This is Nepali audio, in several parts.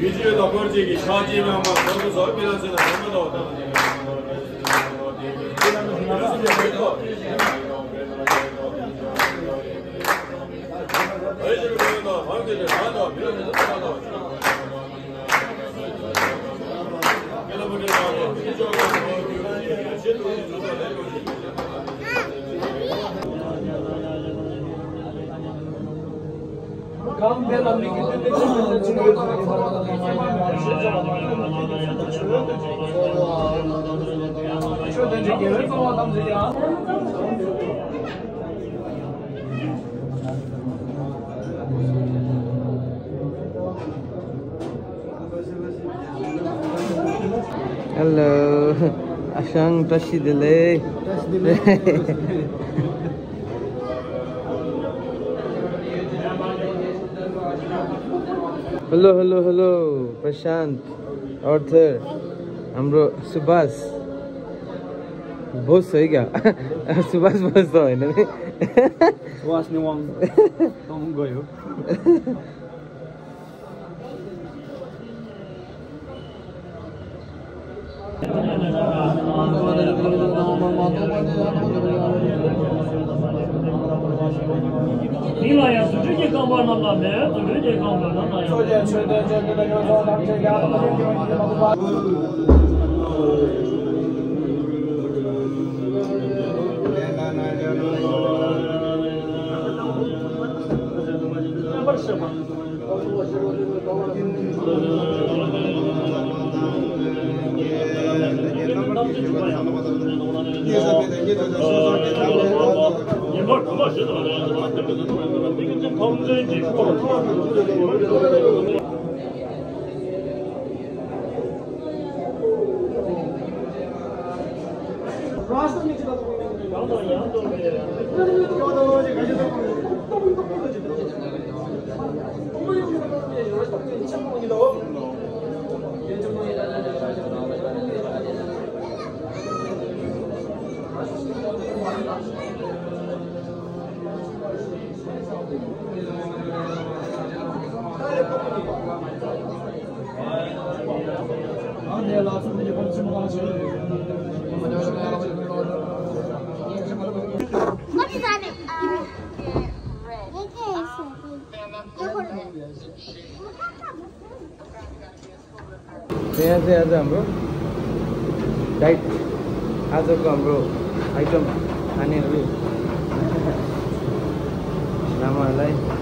विजय दफर जी की शादी में हमारा बहुत जोर भी रहते हैं हमें तो होता है Thank you. 내서 나한다 Gamber memleketinde çıkıyor, çıkıyor. Şuradan çekiyoruz o adam ya. Hello, Asang Tashi Dile. Hello hello hello Prashant Arthur हाम्रो सुभाष बोस है क्या सुभाष बोस त होइन नि सुवास नेवाङ गयो What 이거 यहाँ चाहिँ आज हाम्रो डाइट आजको हाम्रो आइटम खानेहरू लामाहरूलाई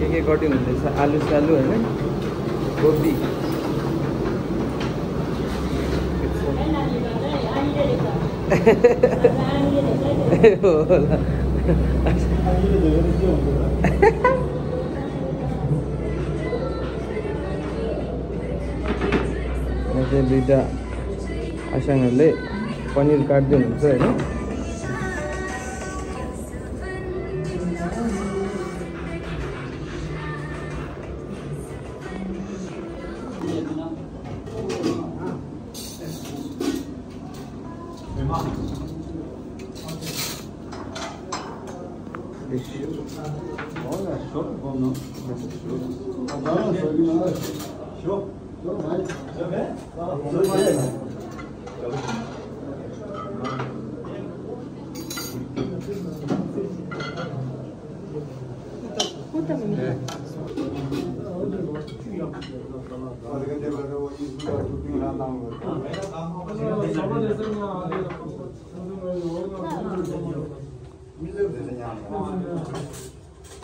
के के कटिङ हुँदैछ आलु सालु होइन कोपी दुइटा आसाङहरूले पनिर काट्दै होइन। 쉬워. 너무 많이. 여기? 어, 여기.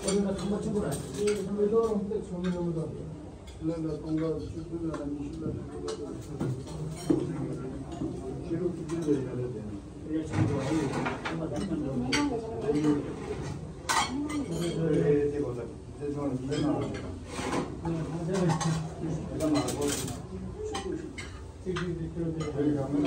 우리가 한번 찍어라. 이거 한번 더 정리해 보자. 신뢰가 통과하고 출근하는 신뢰를 제로 기준을 해야 돼요. 그래야 참고 한번 한번 더. 네, 제가 올라. 죄송합니다. 제가 말하고 축구 축구 저희 가면은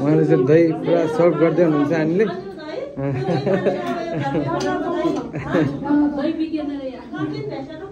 उहाँले चाहिँ दही पुरा सर्भ गर्दै हुनुहुन्छ हामीले।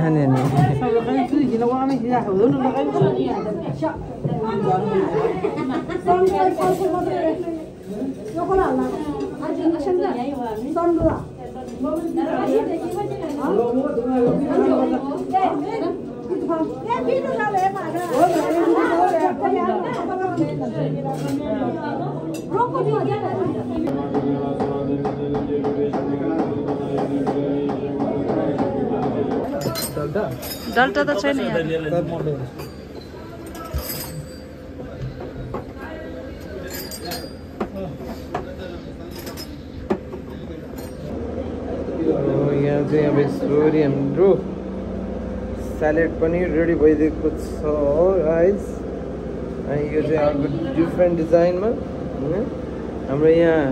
嗯好的嗯好的嗯好的嗯好的嗯 डल्टा त छैन यहाँ। चाहिँ अब यसरी हाम्रो। स्यालेड पनि रेडी भइदिएको छ गाइस अनि यो चाहिँ अर्को डिफ्रेन्ट डिजाइनमा होइन? हाम्रो यहाँ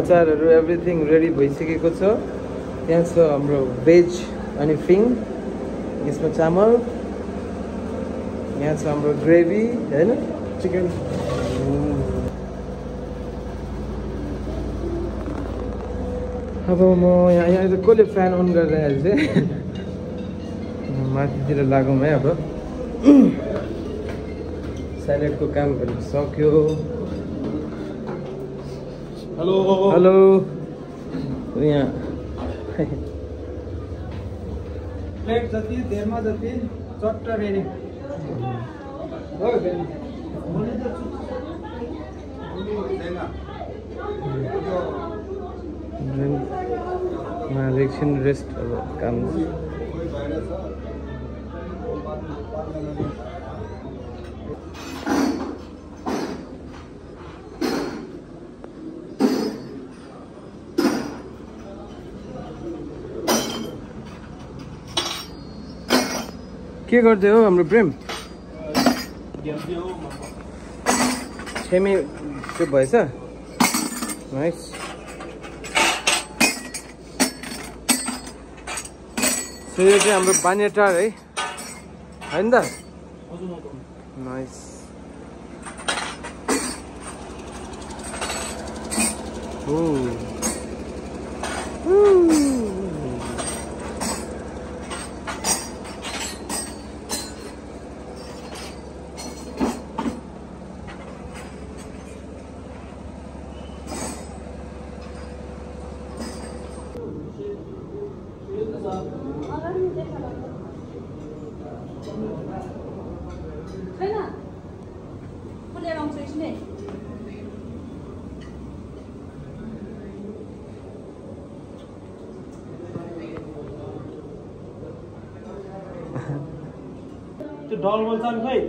अचारहरू एभ्रिथिङ रेडी भइसकेको छ। त्यहाँ छ हाम्रो भेज अनि फिङ यसमा चामल यहाँ छ हाम्रो ग्रेभी होइन? चिकन। अब म यहाँ यहाँ कसले फ्यान अन गरेर चाहिँ माथितिर लागौँ है अब। स्यालेडको कामहरू सक्यो। हेलो। हेलो। यहाँ। प्लेट जति धेरमा जति चट्ट रेडी उहाँले एकछिन रेस्ट के गर्दै हो हाम्रो प्रेम? छेमी त्यो भएछ? नाइस सो यो चाहिँ हाम्रो बानेटार है। होइन त? नाइस ओ ডল বলছে আমি ভাই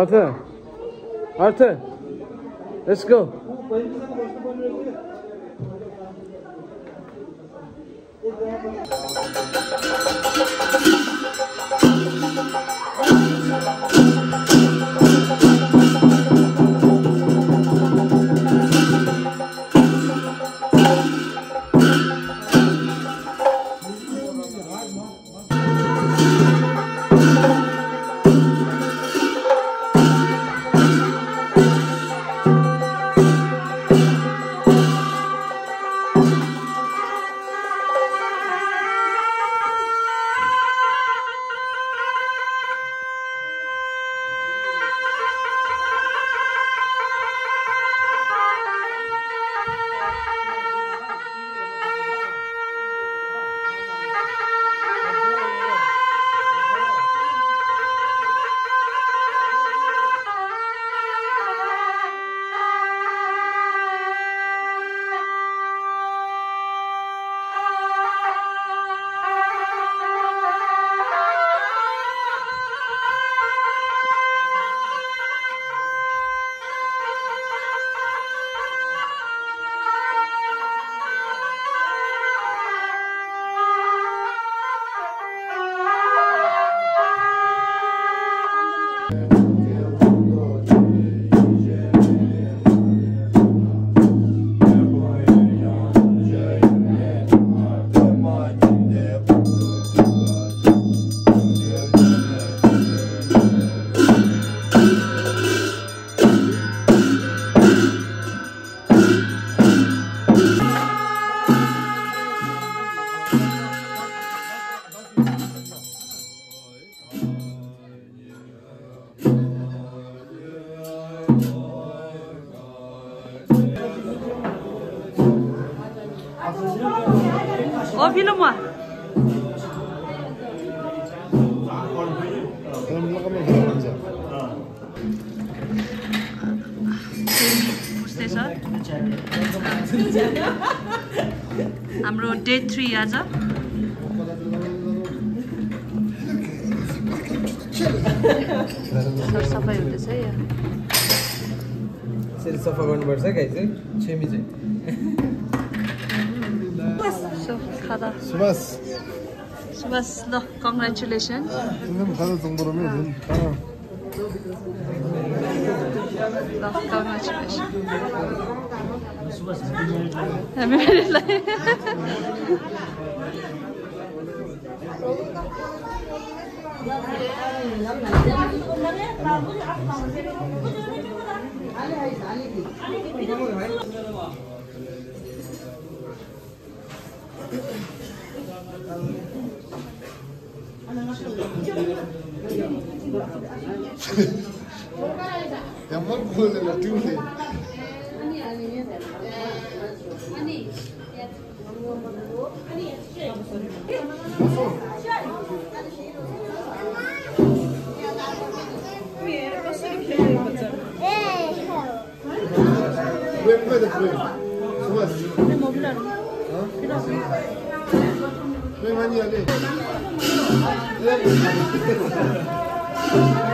Arthur. Arthur. Let's go. Bye. बुझ्दैछ हाम्रो डे थ्री आज। सफाइ हुँदैछ सफा गर्नुपर्छ गाई चाहिँ छेमी चाहिँ। خلاص بس بس له congratulations. خلاص تنظرمين خلاص له congratulations حبيبي الله عليها عليك عليك ямар бүлэг түнлээ. Ани ани яа. Ани яа. Ани яа. Ани яа. Ани яа.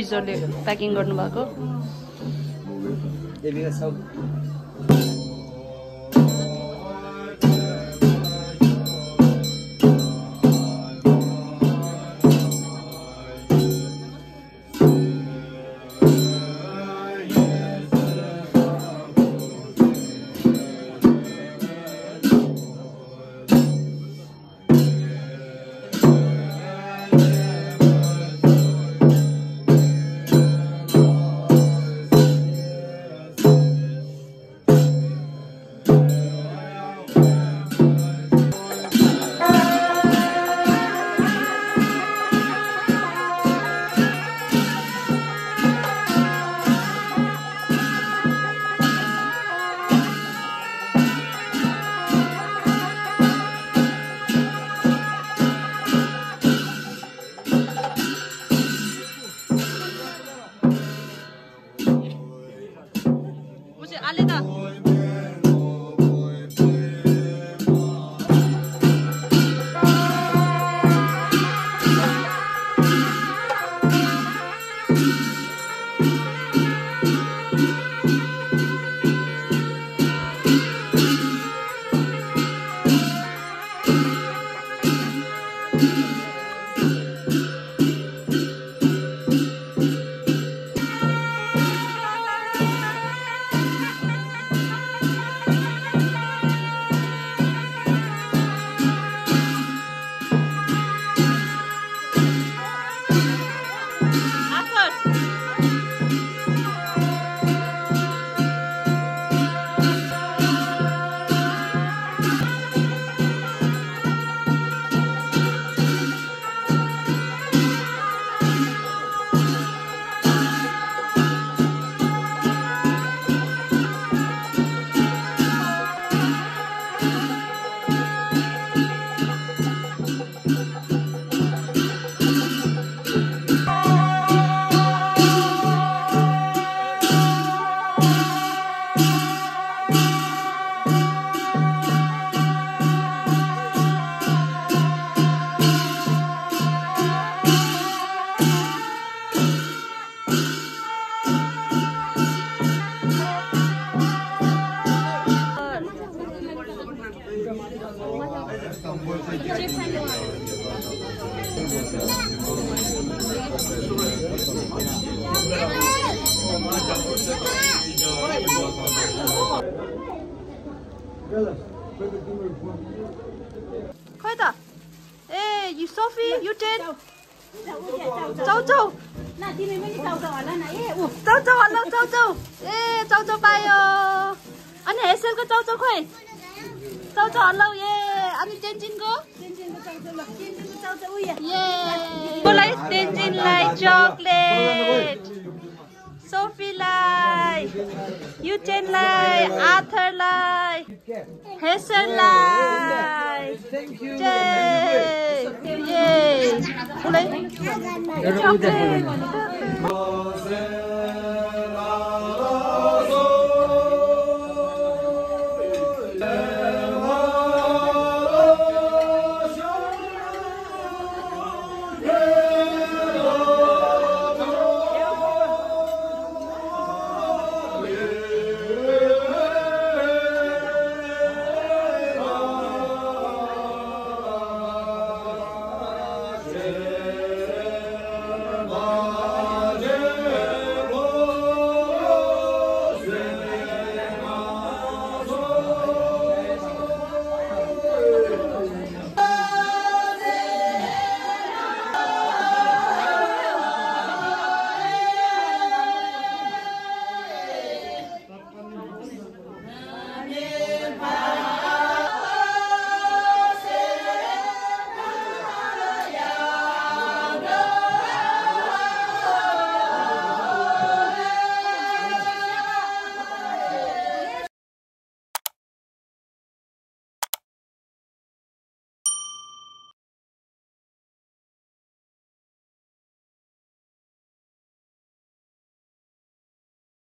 बोइजहरूले प्याकिङ गर्नुभएको। 快点！哎，你 Sophie，你真。走走。那今天没你走走完了呢？哎，我走走完了，走走。哎，走走拜哟。anh hãy xem cái tao tao khỏe tao tao lâu yeah anh trên trên cô cô lấy trên trên like chocolate Sophie lai, Eugene lai, Arthur lai, Hester lai. Yay! Yay! Chocolate.